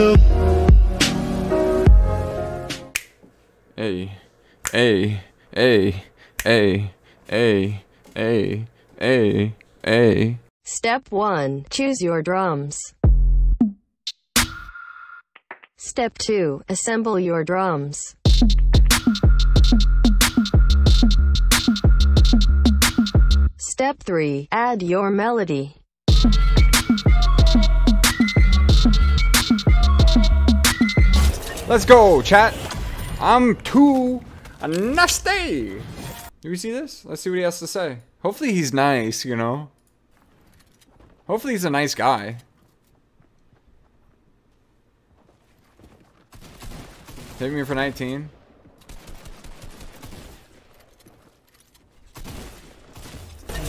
look. A, A, A, A, A, A, A, A. Step 1. Choose your drums. Step 2. Assemble your drums. Step 3. Add your melody. Let's go, chat. I'm too nasty. Do we see this? Let's see what he has to say. Hopefully he's nice, you know? Hopefully he's a nice guy. Take me for 19.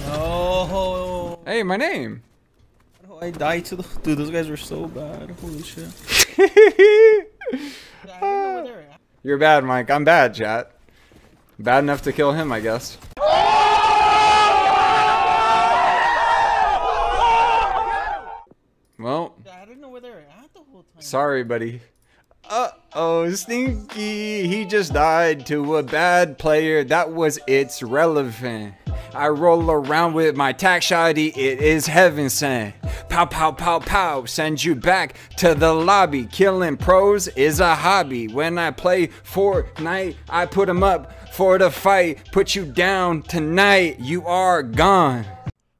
Oh, Hey, my name. I died to the dude. Those guys were so bad. Holy shit. You're bad, Mike. I'm bad, chat. Bad enough to kill him, I guess. Well, I didn't know where they were at the whole time. sorry, buddy. Uh, Uh-oh, Stinky. He just died to a bad player. That was it's relevant. I roll around with my tac shotty. It is heaven sent. Pow, pow, pow, pow. Send you back to the lobby. Killing pros is a hobby. When I play Fortnite, I put 'em up for the fight. Put you down tonight. You are gone.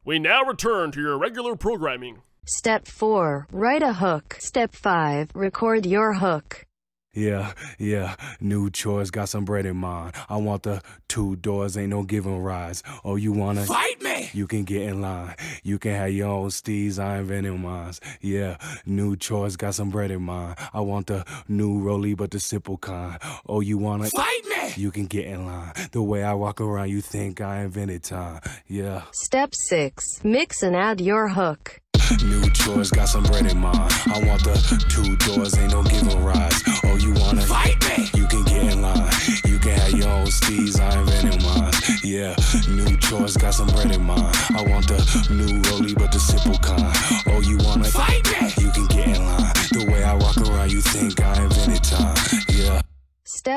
We now return to your regular programming. Step 4. Write a hook. Step 5. Record your hook. Yeah, yeah, new chores, got some bread in mind. I want the two doors, ain't no giving rise. Oh, you wanna fight me? You can get in line. You can have your own steeds, I invented mine. Yeah, new chores, got some bread in mind. I want the new rollie, but the simple kind. Oh, you wanna fight me? You can get in line. The way I walk around, you think I invented time. Yeah. Step 6. Mix and add your hook. New chores, got some bread in mind. I want the two doors, ain't no giving rise. Oh,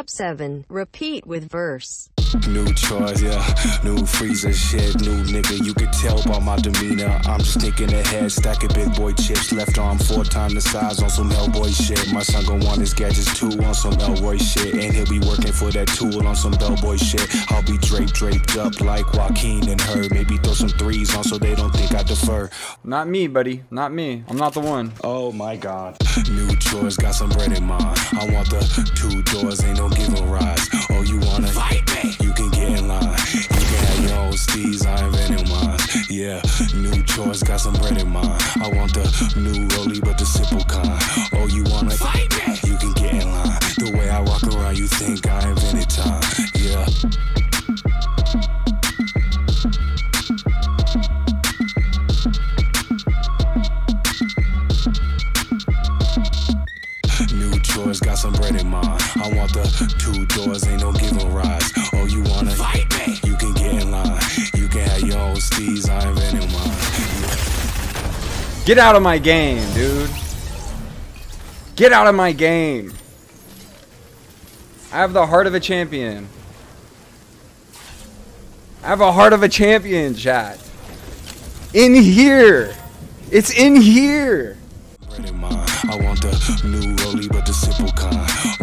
Step 7. Repeat with verse. New chores, yeah. New freezer shit. New nigga, you could tell by my demeanor. I'm just thinking ahead, stacking big boy chips. Left arm four times the size on some Hellboy shit. My son gon' want his gadgets too on some Elroy shit. And he'll be working for that tool on some Bellboy shit. I'll be draped, draped up like Joaquin and her. Maybe throw some threes on so they don't think I defer. Not me, buddy. Not me. I'm not the one. Oh my god. New chores, got some bread in mind. I want the two doors, ain't no giving rides. Oh, you wanna fight new chores, got some bread in mind. I want the new rollie, but the simple kind. Oh, you wanna fight me? You can get in line. The way I walk around, you think I invented time. Yeah. New chores, got some bread in mind. I want the two doors, ain't no giving rides. Oh, you wanna fight me? You can get in line. You can have your own steeds, I invented mine. Get out of my game, dude. Get out of my game. I have the heart of a champion. I have a heart of a champion, chat. In here. It's in here. I want the new rollie, but the simple kind.